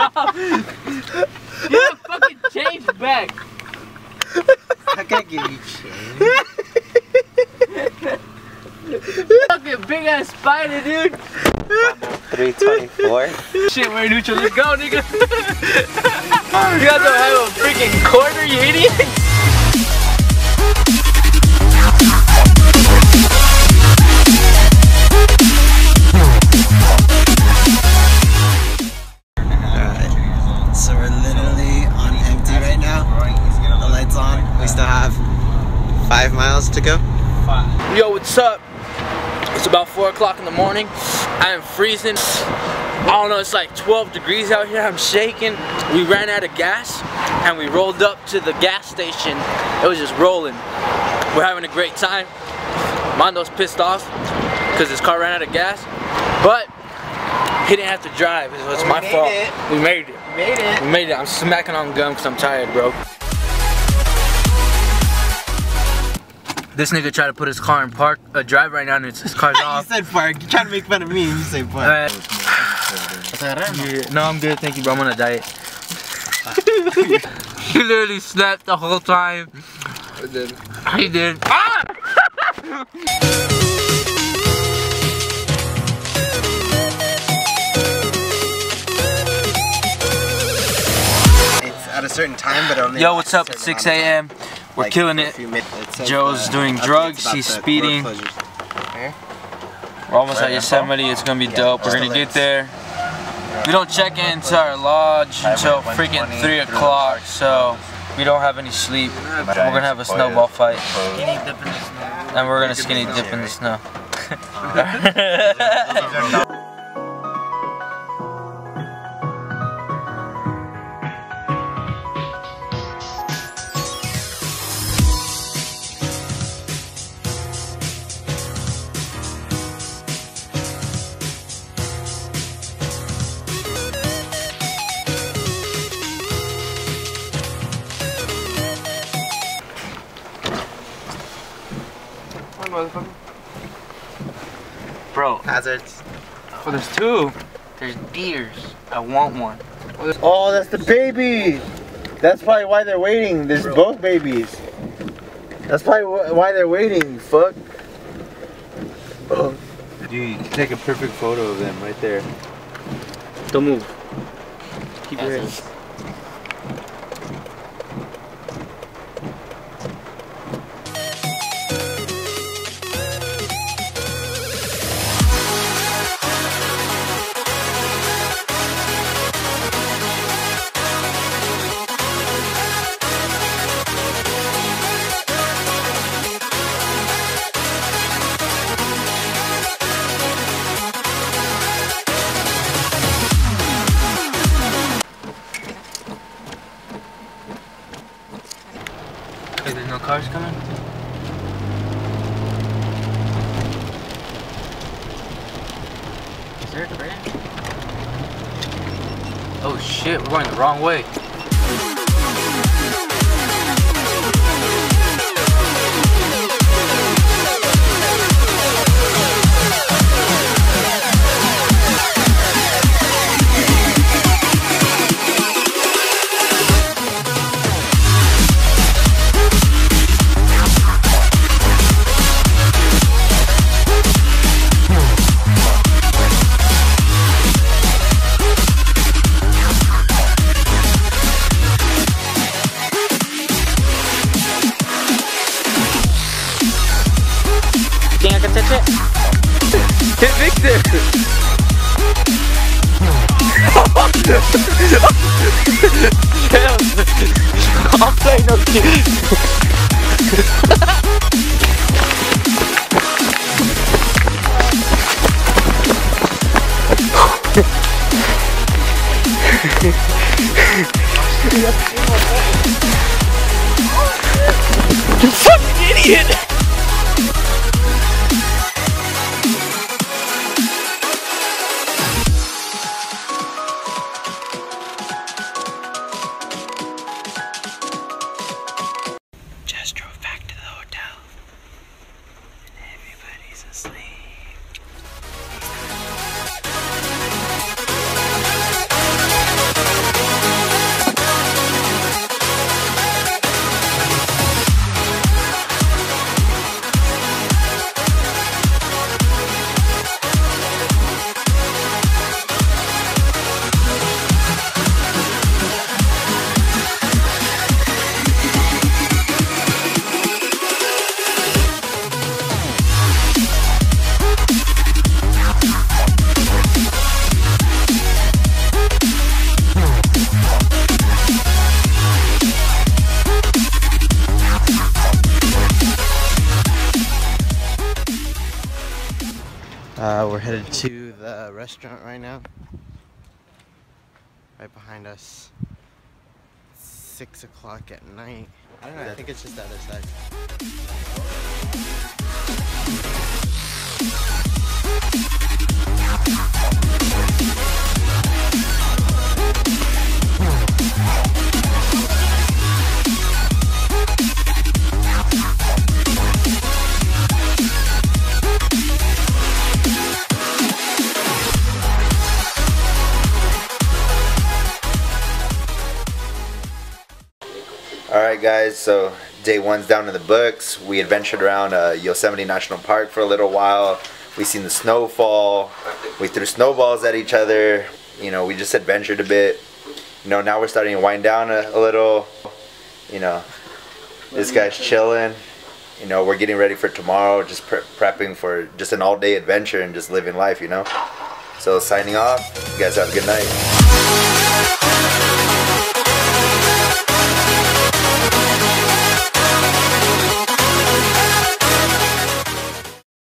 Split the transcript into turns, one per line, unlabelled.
Dude, stop. Get the fucking change back.
I can't give you change.
Fucking big ass spider, dude.
324.
Shit, we're neutral. Let's go, nigga. you guys don't have a freaking quarter, you idiot. Yo, what's up? It's about 4 o'clock in the morning. I am freezing. I don't know, it's like 12 degrees out here. I'm shaking. We ran out of gas and we rolled up to the gas station. It was just rolling. We're having a great time. Mando's pissed off because his car ran out of gas. But he didn't have to drive. It was
We
my fault.
it.
We made it.
We Made it.
We made it. I'm smacking on gum because I'm tired, bro. This nigga tried to put his car in park, uh, drive right now, and his car's
You
off.
said park. You're trying to make fun of me. You say park.
Yeah, no, I'm good, thank you, bro. I'm on a diet. he literally slept the whole time. I did. Ah!
It's at a certain time, but only.
Yo, what's up? 6
amount of time.
a.m. We're
Like,
killing it.
It says,
Joe's
uh,
doing drugs, he's speeding. We're almost at Yosemite. It's gonna be dope. We're gonna get there. We don't check into our lodge until freaking 3 o'clock, so we don't have any sleep. We're gonna have a snowball fight. And we're gonna skinny dip in the snow. Bro,
Hazards.
oh, there's two. There's deers. I want one.
Oh, that's the baby. That's probably why they're waiting. There's both babies. That's probably why they're waiting. Fuck. Oh.
Dude, you can take a perfect photo of them right there.
Don't move. Keep your head. Cars coming? Is there a train? Oh shit, we're going the wrong way. Think I can touch it? Hit Victor! Hell, I'm playing no shit. You fucking idiot!
Headed to the restaurant right now. Right behind us. Six o'clock at night. I don't know, I think it's just the other side.
Alright guys, so day one's down in the books. We adventured around uh, Yosemite National Park for a little while. We seen the snowfall. We threw snowballs at each other. You know, we just adventured a bit. You know, now we're starting to wind down a, a little. You know, this guy's chilling. You know, we're getting ready for tomorrow, just pre- prepping for just an all-day adventure and just living life, you know? So signing off. You guys have a good night.